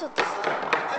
ちょっとさ